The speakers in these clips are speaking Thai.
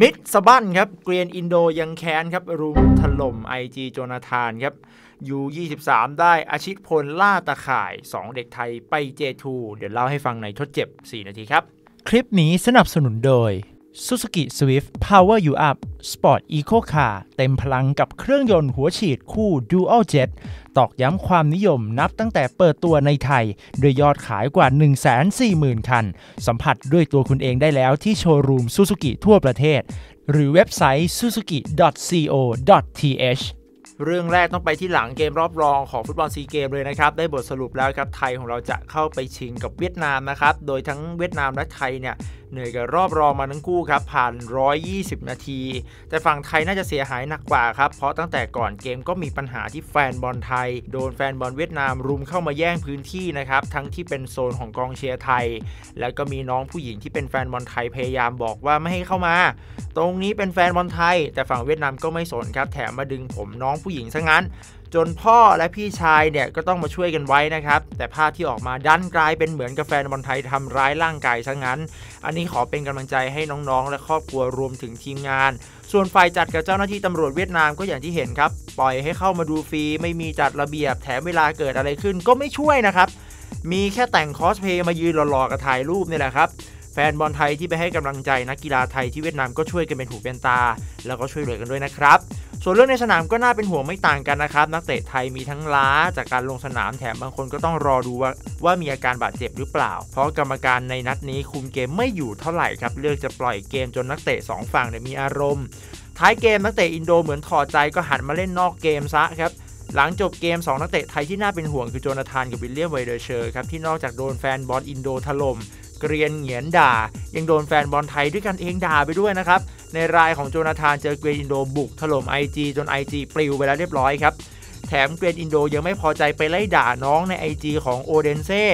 มิดสบันครับ เกรียนอินโดยังแค้นครับ รุมถล่ม IG โจนาธานครับยู23 ได้อาชิตพลล่าตะข่าย 2 เด็กไทยไปเจทูเดี๋ยวเล่าให้ฟังในทดเจ็บ 4 นาทีครับ คลิปนี้สนับสนุนโดย Suzuki Swift Power You Up Sport Eco Car เต็มพลังกับเครื่องยนต์หัวฉีดคู่ Dual Jet ตอกย้ำความนิยมนับตั้งแต่เปิดตัวในไทย โดยยอดขายกว่า 140,000 คัน สัมผัสด้วยตัวคุณเองได้แล้วที่โชว์รูม Suzuki ทั่วประเทศ หรือเว็บไซต์ suzuki.co.th เรื่องแรกต้องไปที่หลังเกมรอบรองของฟุตบอลซีเกมเลยนะครับ ได้บทสรุปแล้วครับไทยของเราจะเข้าไปชิงกับเวียดนามนะครับ โดยทั้งเวียดนามและไทยเนี่ยเหนื่อยกับรอบรองมาทั้งคู่ครับผ่าน 120 นาที แต่ฝั่งไทยน่าจะเสียหายหนักกว่าครับ เพราะตั้งแต่ก่อนเกมก็มีปัญหาที่แฟนบอลไทย โดนแฟนบอลเวียดนามรุมเข้ามาแย่งพื้นที่นะครับทั้งที่เป็นโซนของกองเชียร์ไทย แล้วก็มีน้องผู้หญิงที่เป็นแฟนบอลไทยพยายามบอกว่าไม่ให้เข้ามา ตรงนี้เป็นแฟนบอลไทย แต่ฝั่งเวียดนามก็ไม่สนครับ แถมมาดึงผมน้องผู้หญิงซะงั้น จนพ่อและพี่ชายเนี่ยก็ต้องมาช่วยกันไว้นะครับ แต่ภาพที่ออกมาดันกลายเป็นเหมือนกับแฟนบอลไทยทำร้ายร่างกายซะงั้น อันนี้ขอเป็นกำลังใจให้น้องๆ และครอบครัวรวมถึงทีมงาน ส่วนฝ่ายจัดกับเจ้าหน้าที่ตำรวจเวียดนามก็อย่างที่เห็นครับ ปล่อยให้เข้ามาดูฟรีไม่มีจัดระเบียบ แถมเวลาเกิดอะไรขึ้นก็ไม่ช่วยนะครับมีแค่แต่งคอสเพย์มายืนหล่อๆกับถ่ายรูปนี่แหละครับ แฟนบอลไทยที่ไปให้กำลังใจนักกีฬาไทยที่เวียดนามก็ช่วยกันเป็นหูเป็นตา แล้วก็ช่วยเหลือกันด้วยนะครับ ส่วนเรื่องในสนามก็น่าเป็นห่วงไม่ต่างกันนะครับ นักเตะไทยมีทั้งล้าจากการลงสนามแถมบางคนก็ต้องรอดูว่าว่ามีอาการบาดเจ็บหรือเปล่า เพราะกรรมการในนัดนี้คุมเกมไม่อยู่เท่าไหร่ครับเลือกจะปล่อยเกมจนนักเตะสองฝั่งเนี่ยมีอารมณ์ท้ายเกมนักเตะอินโดเหมือนถอดใจก็หันมาเล่นนอกเกมซะครับหลังจบเกม 2 นักเตะไทยที่น่าเป็นห่วงคือโจนาธานกับวิลเลียมไวเดอร์เชอร์ครับที่นอกจากโดนแฟนบอลอินโดถล่ม เกรียนเหงียนด่า ยังโดนแฟนบอลไทยด้วยกันเองด่าไปด้วยนะครับ ในรายของโจนาธานเจอเกรียนอินโดบุกถล่ม IG จน IG ปลิวไปแล้วเรียบร้อยครับ แถมเกรียนอินโดยังไม่พอใจไปไล่ด่าน้องใน IG ของโอเดนเซ่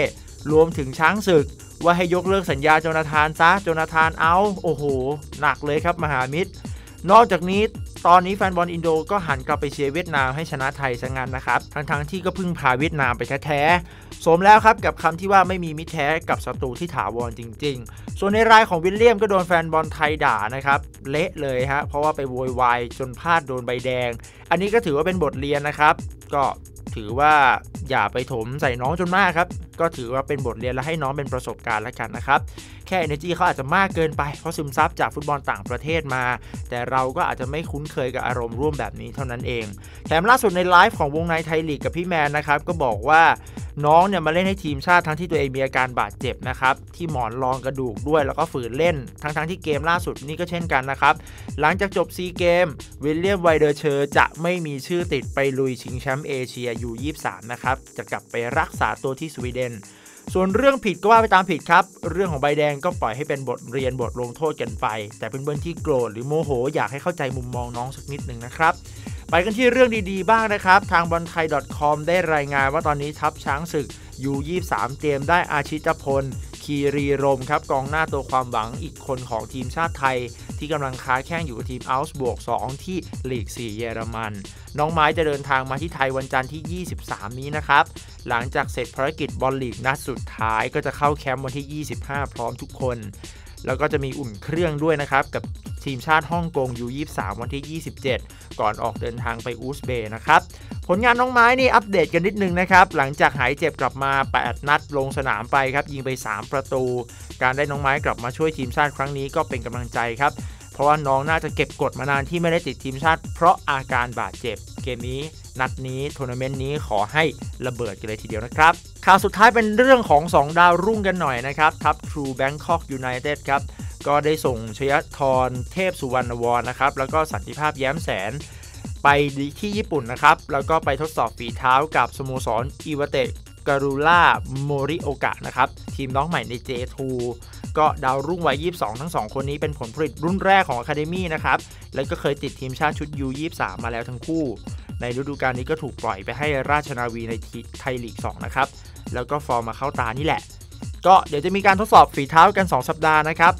รวมถึงช้างศึก ว่าให้ยกเลิกสัญญาโจนาธานซะโจนาธานเอาโอ้โห หนักเลยครับมหามิตร นอกจากนี้ตอนนี้แฟนบอลอินโดก็หันกลับไปเชียร์เวียดนามให้ชนะไทยซะงั้นนะครับ ทั้งๆที่ก็เพิ่งแพ้เวียดนามไปแท้ๆ สมแล้วครับกับคำที่ว่าไม่มีมิตรแท้กับศัตรูที่ถาวรจริง ๆ ส่วนในรายของวิลเลียมก็โดนแฟนบอลไทยด่านะครับเละเลยฮะเพราะว่าไปโวยวายจนพลาดโดนใบแดง อันนี้ก็ถือว่าเป็นบทเรียนนะครับ ก็ถือว่าอย่าไปถล่มใส่น้องจนมากครับ ก็ถือว่าเป็นบทเรียนและให้น้องเป็นประสบการณ์แล้วกันนะครับ แค่ energy เขาอาจจะมากเกินไป เพราะซึมซับจากฟุตบอลต่างประเทศมา แต่เราก็อาจจะไม่คุ้นเคยกับอารมณ์ร่วมแบบนี้เท่านั้นเอง แถมล่าสุดในไลฟ์ของวงในไทยลีกกับพี่แมนนะครับ ก็บอกว่า น้องเนี่ยมาเล่นให้ทีมชาติทั้งที่ตัวเองมีอาการบาดเจ็บนะครับที่หมอนรองกระดูกด้วยแล้วก็ฝืนเล่น ทั้งทั้งที่เกมล่าสุดนี่ก็เช่นกันนะครับ หลังจากจบซีเกมส์วิลเลียมไวเดอร์เชอร์จะไม่มีชื่อติดไปลุยชิงแชมป์เอเชียยู23นะครับจะกลับไปรักษาตัวที่สวีเดนส่วนเรื่องผิดก็ว่าไปตามผิดครับ เรื่องของใบแดงก็ปล่อยให้เป็นบทเรียนบทลงโทษกันไป แต่เพื่อนๆที่โกรธหรือโมโห อยากให้เข้าใจมุมมองน้องสักนิดหนึ่งนะครับ ไปกันที่เรื่องดีๆบ้างนะครับ ทางบอลไทย .com ได้รายงานว่าตอนนี้ทัพช้างศึก U23 เตรียมได้อาชิตพล คีรีรมครับกองหน้าตัวความหวังอีกคนของทีมชาติไทย ที่กำลังค้าแข่งอยู่กับทีมอัลส์บวก 2 ที่ลีก 4 เยอรมัน น้องไม้จะเดินทางมาที่ไทยวันจันทร์ที่ 23 นี้นะครับ หลังจากเสร็จภารกิจบอลลีกนัดสุดท้ายก็จะเข้าแคมป์วันที่ 25 พร้อมทุกคน แล้วก็จะมีอุ่นเครื่องด้วยนะครับ กับทีมชาติฮ่องกง U23 วันที่ 27 ก่อนออกเดินทางไปอูซเบย์นะครับ ผลงานน้องไม้นี่อัปเดตกันนิดนึงนะครับ หลังจากหายเจ็บกลับมา 8 นัดลงสนามไปครับ ยิงไป 3 ประตู การได้น้องไม้กลับมาช่วยทีมชาติครั้งนี้ก็เป็นกำลังใจครับ เพราะว่าน้องน่าจะเก็บกดมานานที่ไม่ได้ติดทีมชาติ เพราะอาการบาดเจ็บ เกมนี้นัดนี้ทัวร์นาเมนต์นี้ขอให้ระเบิดกันเลยทีเดียวนะครับ ข่าวสุดท้ายเป็นเรื่องของ 2 ดาวรุ่งกันหน่อยนะครับ ทัพ True Bangkok United ครับ ก็ได้ส่งชยธรเทพสุวรรณวรนะครับ แล้วก็สันติภาพแย้มแสน ไปที่ญี่ปุ่นนะครับ แล้วก็ไปทดสอบฝีเท้ากับสโมสรอิวาเตะกรูลล่าโมริโอกะนะครับ ทีมน้องใหม่ใน J2 ก็ดาวรุ่งวัย 22 ทั้ง 2 คนนี้เป็นผลผลิตรุ่นแรกของ Academy นะครับ แล้วก็เคยติดทีมชาติชุด U23 มาแล้วทั้งคู่ ในฤดูกาลนี้ก็ถูกปล่อยไปให้ราชนาวีในไทยลีก 2 นะครับ แล้วก็ฟอร์มมาเข้าตานี่แหละ ก็เดี๋ยวจะมีการทดสอบฝีเท้ากัน 2 สัปดาห์นะครับ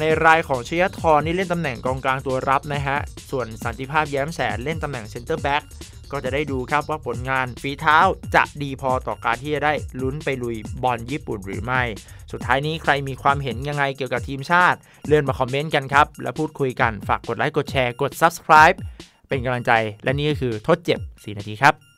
ในรายของชยธรนี่เล่นตำแหน่งกองกลางตัวรับนะฮะ ส่วนสันติภาพแย้มแสนเล่นตำแหน่งเซนเตอร์แบ็กก็จะได้ดูครับว่าผลงานฝีเท้าจะดีพอต่อการที่จะได้ลุ้นไปลุยบอลญี่ปุ่นหรือไม่ สุดท้ายนี้ใครมีความเห็นยังไงเกี่ยวกับทีมชาติ เลื่อนมาคอมเมนต์กันครับ และพูดคุยกันฝากกดไลค์กดแชร์กด subscribe เป็นกำลังใจและนี่ก็คือทดเจ็บ 4 นาทีครับ